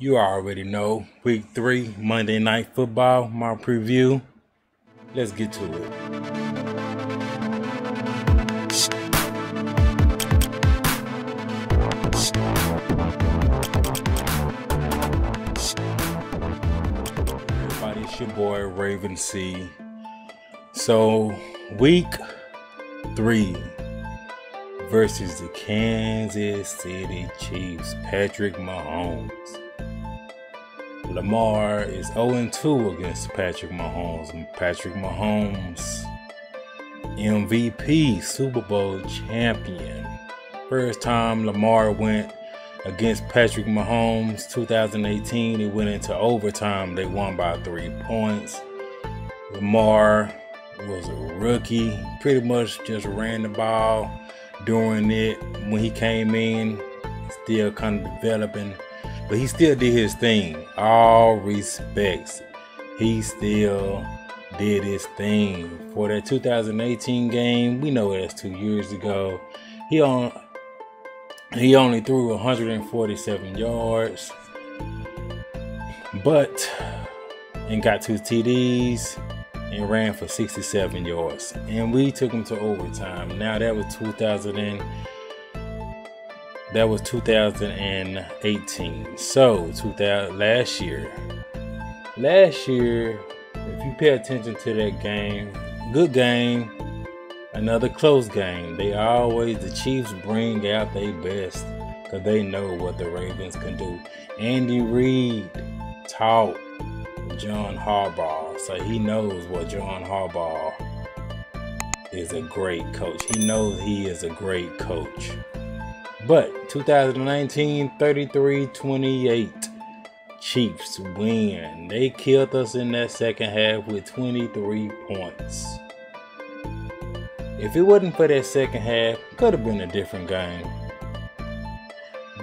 You already know week three, Monday Night Football, my preview. Let's get to it. Everybody, it's your boy Raven Cee. So, week three versus the Kansas City Chiefs, Patrick Mahomes. Lamar is 0-2 against Patrick Mahomes. Patrick Mahomes, MVP, Super Bowl champion. First time Lamar went against Patrick Mahomes, 2018. It went into overtime. They won by three points. Lamar was a rookie, pretty much just ran the ball during it when he came in, still kind of developing but he still did his thing. All respects. He still did his thing. For that 2018 game, we know that's two years ago. He on he only threw 147 yards. But and got two TDs and ran for 67 yards. And we took him to overtime. Now that was 2000 and that was 2018. So, 2000 last year. Last year, if you pay attention to that game, good game, another close game. They always the Chiefs bring out their best because they know what the Ravens can do. Andy Reid taught John Harbaugh, so he knows what John Harbaugh is a great coach. He knows he is a great coach. But 2019, 33 28. Chiefs win. They killed us in that second half with 23 points. If it wasn't for that second half, could have been a different game.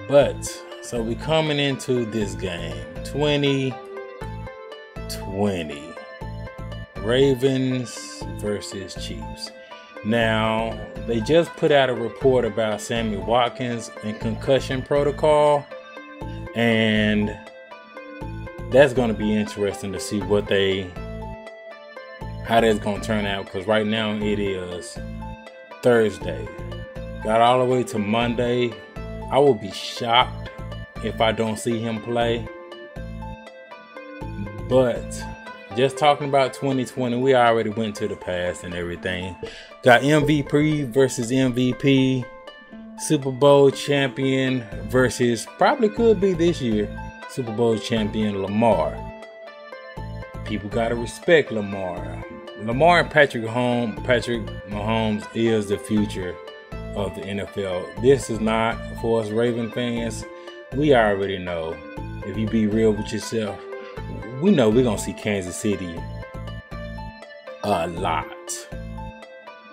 But so we coming into this game 2020. Ravens versus Chiefs. Now, they just put out a report about Sammy Watkins and concussion protocol, and that's going to be interesting to see what they how that's going to turn out because right now it is Thursday. Got all the way to Monday. I will be shocked if I don't see him play. But just talking about 2020, we already went to the past and everything. Got MVP versus MVP, Super Bowl champion versus probably could be this year Super Bowl champion Lamar. People gotta respect Lamar. Lamar and Patrick Mahomes, Patrick Mahomes is the future of the NFL. This is not for us Raven fans. We already know. If you be real with yourself, we know we're gonna see Kansas City a lot.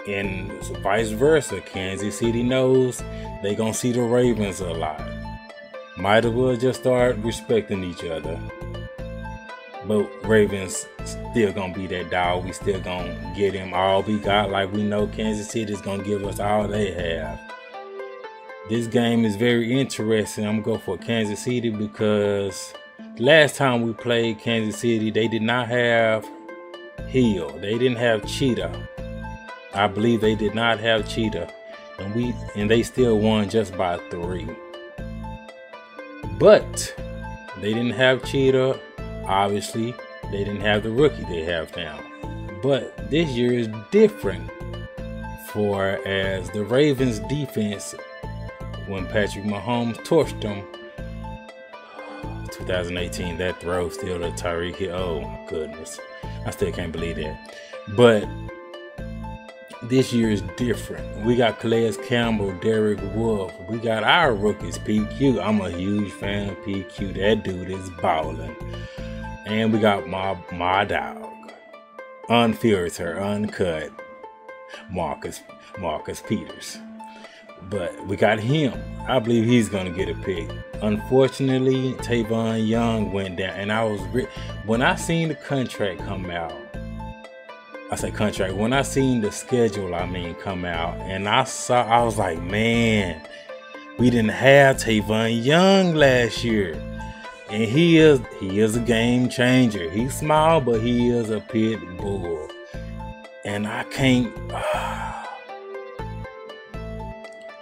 And vice versa. Kansas City knows they gonna see the Ravens a lot. Might as well just start respecting each other. But Ravens still gonna be that dog. We still gonna get him all we got. Like we know Kansas City is gonna give us all they have. This game is very interesting. I'm gonna go for Kansas City because Last time we played Kansas City, they did not have Hill. They didn't have Cheetah. I believe they did not have Cheetah. And we and they still won just by three. But they didn't have Cheetah. Obviously, they didn't have the rookie they have now. But this year is different for as the Ravens defense when Patrick Mahomes torched them 2018, that throw still to Tyreek Hill. Oh goodness. I still can't believe that. But this year is different. We got Calais Campbell, Derek Wolfe. We got our rookies, PQ. I'm a huge fan of PQ. That dude is balling. And we got my my dog. Unfiltered, uncut. Marcus Marcus Peters. But we got him. I believe he's gonna get a pick. Unfortunately, Tavon Young went down, and I was when I seen the contract come out. I say contract when I seen the schedule. I mean, come out, and I saw. I was like, man, we didn't have Tavon Young last year, And he is he is a game changer. He's small, but he is a pit bull. And I can't uh,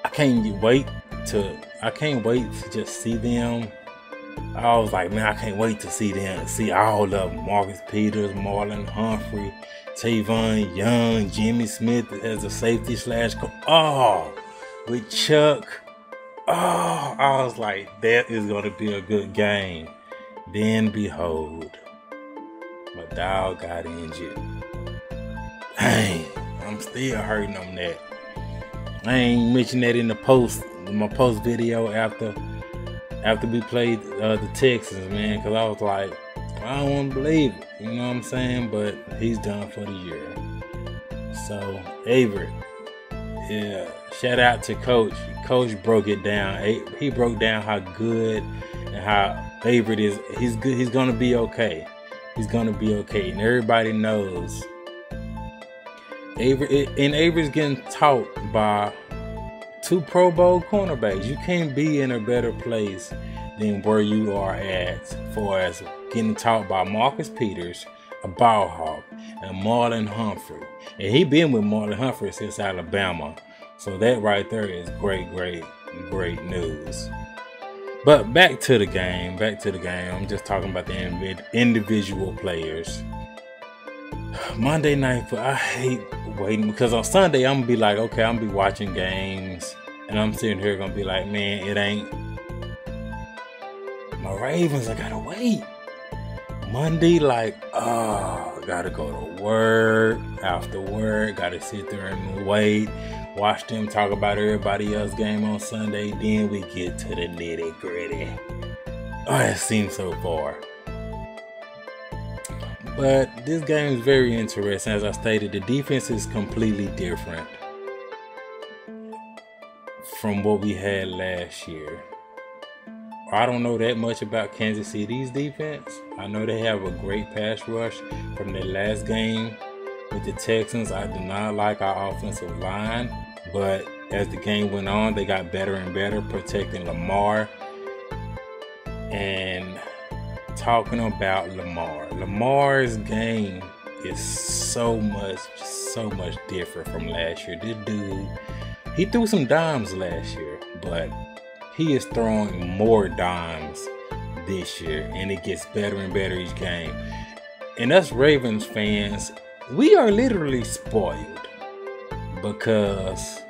I can't wait to I can't wait to just see them. I was like, man, I can't wait to see them, see all of them. Marcus Peters, Marlon Humphrey, Tavon Young, Jimmy Smith as a safety slash. Oh, with Chuck. Oh, I was like, that is going to be a good game. Then behold, my dog got injured. Dang, I'm still hurting on that. I ain't mentioned that in the post, my post video after after we played uh, the Texans, man, because I was like, I don't want to believe it, you know what I'm saying? But he's done for the year. So, Averett, yeah, shout out to Coach. Coach broke it down. He broke down how good and how Averett is. He's good. He's gonna be okay. He's gonna be okay, and everybody knows. Averett and Averett's getting taught by two Pro Bowl cornerbacks. You can't be in a better place than where you are at for as getting taught by Marcus Peters, a ball hawk, and Marlon Humphrey. And he been with Marlon Humphrey since Alabama. So that right there is great, great, great news. But back to the game, back to the game. I'm just talking about the individual players. Monday night, but I hate waiting because on Sunday I'm gonna be like, okay, I'm gonna be watching games, and I'm sitting here gonna be like, man, it ain't my Ravens. I gotta wait. Monday, like, oh, gotta go to work. After work, gotta sit there and wait. Watch them talk about everybody else game on Sunday. Then we get to the nitty gritty. Oh, it seems so far. But this game is very interesting. As I stated, the defense is completely different from what we had last year. I don't know that much about Kansas City's defense. I know they have a great pass rush from their last game with the Texans. I do not like our offensive line, but as the game went on, they got better and better protecting Lamar. And talking about Lamar. Lamar's game is so much, so much different from last year. This dude, he threw some dimes last year, but he is throwing more dimes this year, and it gets better and better each game. And us Ravens fans, we are literally spoiled because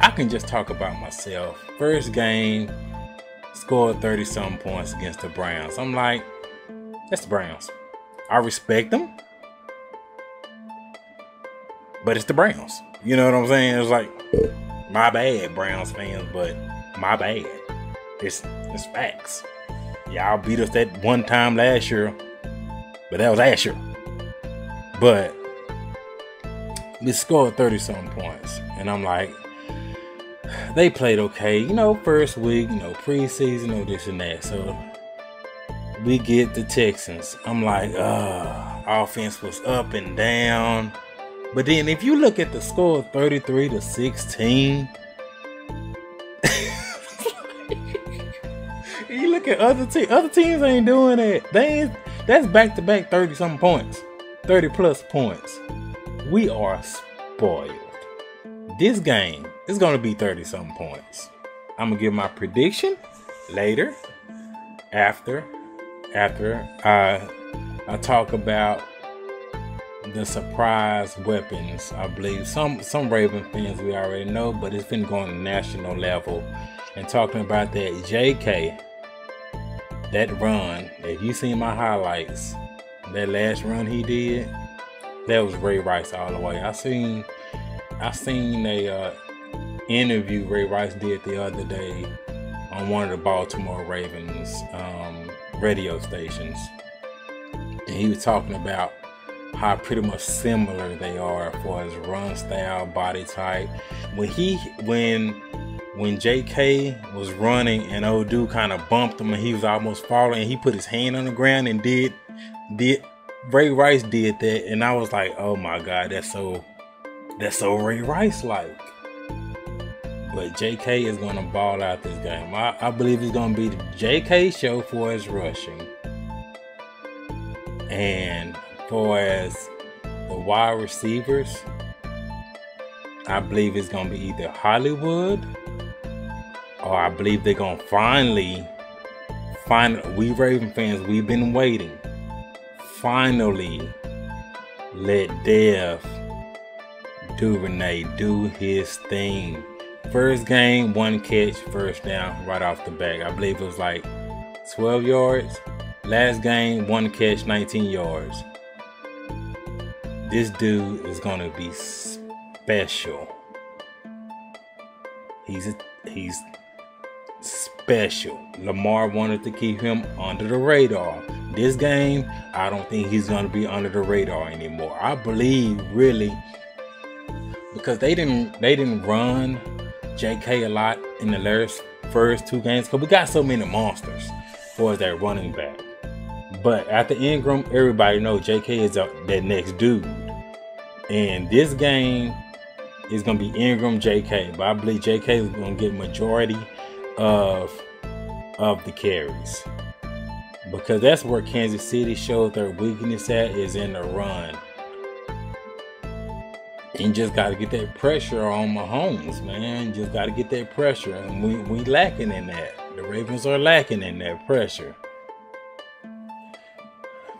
I can just talk about myself. First game, scored 30 some points against the Browns. I'm like, that's the Browns. I respect them, but it's the Browns. You know what I'm saying? It's like, my bad, Browns fans, but my bad. It's it's facts. Y'all beat us that one time last year, but that was last year. But we scored 30 something points. And I'm like, they played okay, you know, first week, you know, preseason, no this and that. So we get the Texans. I'm like, uh, offense was up and down. But then if you look at the score 33 to 16, you look at other teams, other teams ain't doing that. They ain't, that's back to back 30 something points. 30 plus points. We are spoiled. This game is gonna be 30 something points. I'm gonna give my prediction later after after I I talk about the surprise weapons. I believe some some Raven fans we already know, but it's been going to national level and talking about that JK that run. If you seen my highlights, that last run he did, that was Ray Rice all the way. I seen I seen a uh, interview Ray Rice did the other day on one of the Baltimore Ravens um, radio stations, and he was talking about how pretty much similar they are for his run style, body type. When he when when JK was running and old dude kind of bumped him and he was almost falling, and he put his hand on the ground and did did Ray Rice did that, and I was like, oh my god, that's so that's so Ray Rice like. But JK is going to ball out this game. I, I believe it's going to be the JK show for his rushing. And for as the wide receivers, I believe it's going to be either Hollywood or I believe they're going to finally, find we Raven fans, we've been waiting. Finally, let Dev Duvernay do his thing. First game, one catch, first down, right off the back. I believe it was like 12 yards. Last game, one catch, 19 yards. This dude is gonna be special. He's he's special. Lamar wanted to keep him under the radar. This game, I don't think he's gonna be under the radar anymore. I believe really because they didn't they didn't run JK a lot in the last first two games because we got so many monsters for that running back. But at the Ingram, everybody knows JK is a, that next dude. And this game is gonna be Ingram JK, but I believe JK is gonna get majority of of the carries because that's where Kansas City showed their weakness at is in the run. And just got to get that pressure on Mahomes, man. Just got to get that pressure, and we we lacking in that. The Ravens are lacking in that pressure.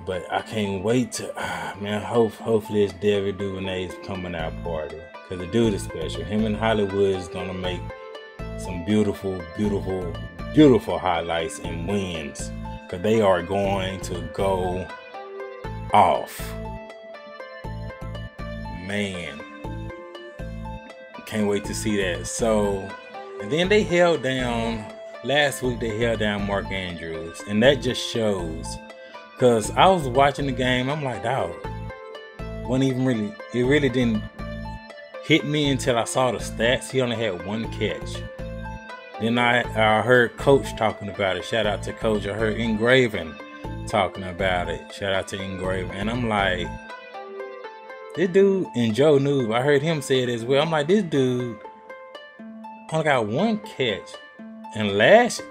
But I can't wait to, ah, man. Hope hopefully it's Devin Duvernay's coming out party because the dude is special. Him and Hollywood is gonna make some beautiful, beautiful, beautiful highlights and wins because they are going to go off. Man, can't wait to see that. So, and then they held down last week. They held down Mark Andrews, and that just shows. Cause I was watching the game, I'm like, dog, wasn't even really. It really didn't hit me until I saw the stats. He only had one catch. Then I, I heard Coach talking about it. Shout out to Coach. I heard Ingraven talking about it. Shout out to Ingraven. And I'm like, this dude and Joe Noob, I heard him say it as well. I'm like, this dude only got one catch. And last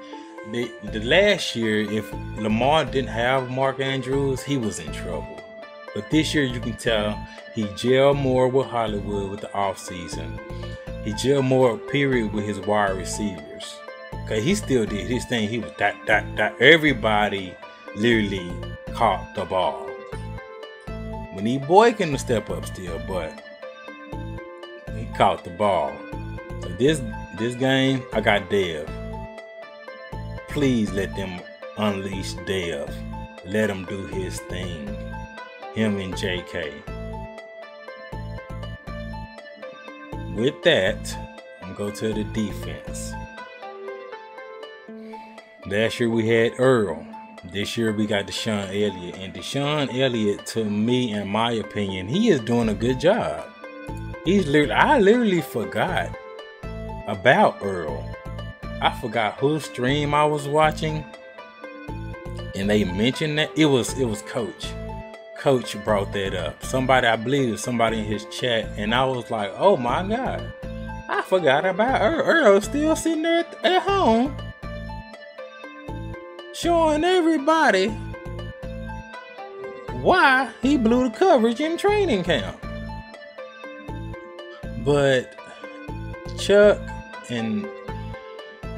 the, the last year, if Lamar didn't have Mark Andrews, he was in trouble. But this year you can tell he gelled more with Hollywood with the offseason. He gelled more period with his wide receivers. Cause he still did his thing. He was that that that everybody literally caught the ball. Need Boykin to step up still, but he caught the ball. So this this game, I got Dev. Please let them unleash Dev. Let him do his thing. Him and JK. With that, I'm go to the defense. Last year we had Earl. This year we got DeShon Elliott. And DeShon Elliott, to me, in my opinion, he is doing a good job. He's literally, I literally forgot about Earl. I forgot whose stream I was watching. And they mentioned that it was it was Coach. Coach brought that up. Somebody, I believe, somebody in his chat, and I was like, "Oh my God, I forgot about Earl. Earl still sitting there at home showing everybody why he blew the coverage in training camp. But Chuck and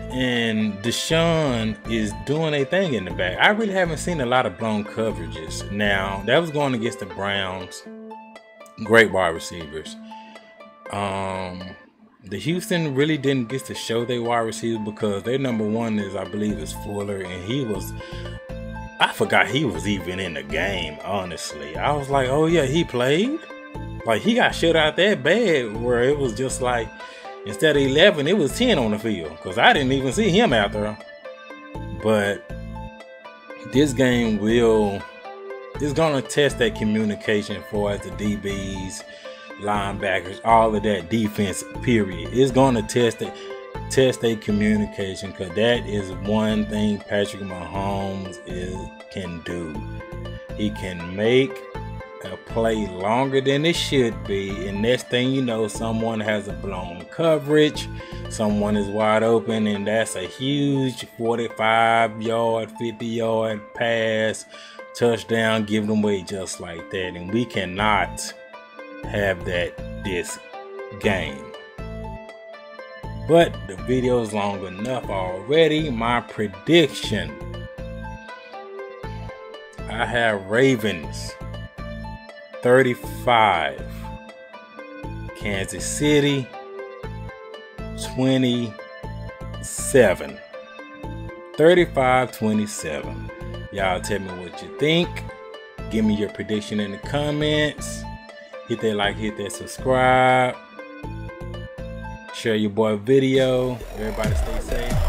and DeShon is doing a thing in the back. I really haven't seen a lot of blown coverages. Now that was going against the Browns, great wide receivers. Um, the Houston really didn't get to show their wide receivers because their number one is, I believe, is Fuller, and he was. I forgot he was even in the game. Honestly, I was like, oh yeah, he played. Like he got shut out that bad, where it was just like instead of eleven, it was ten on the field because I didn't even see him out there. But this game will is gonna test that communication for as the DBs linebackers, all of that defense, period. It's going to test it, test their communication because that is one thing Patrick Mahomes is can do. He can make a play longer than it should be, and next thing you know, someone has a blown coverage, someone is wide open and that's a huge 45 yard, 50 yard pass, touchdown, them away just like that. And we cannot have that disc game. But the video is long enough already. My prediction I have Ravens 35, Kansas City 27. 35 27. Y'all tell me what you think. Give me your prediction in the comments. Hit that like, hit that subscribe. Share your boy video. Everybody stay safe.